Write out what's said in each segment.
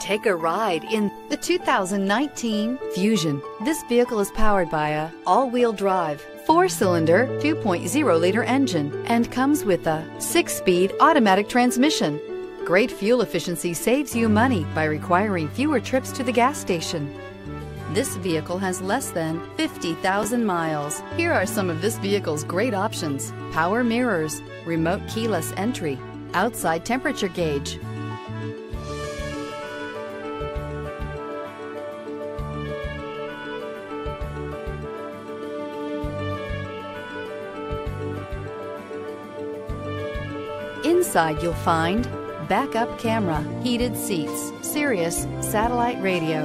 Take a ride in the 2019 Fusion. This vehicle is powered by a all-wheel drive, four-cylinder, 2.0-liter engine and comes with a six-speed automatic transmission. Great fuel efficiency saves you money by requiring fewer trips to the gas station. This vehicle has less than 50,000 miles. Here are some of this vehicle's great options. Power mirrors, remote keyless entry, outside temperature gauge, Inside you'll find backup camera, heated seats, Sirius satellite radio,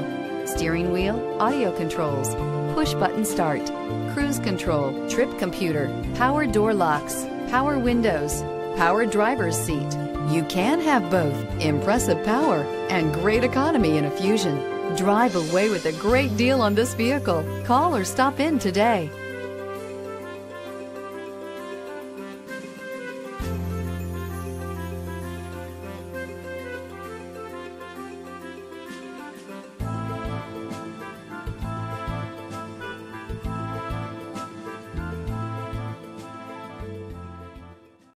steering wheel, audio controls, push button start, cruise control, trip computer, power door locks, power windows, power driver's seat. You can have both impressive power and great economy in a Fusion. Drive away with a great deal on this vehicle. Call or stop in today.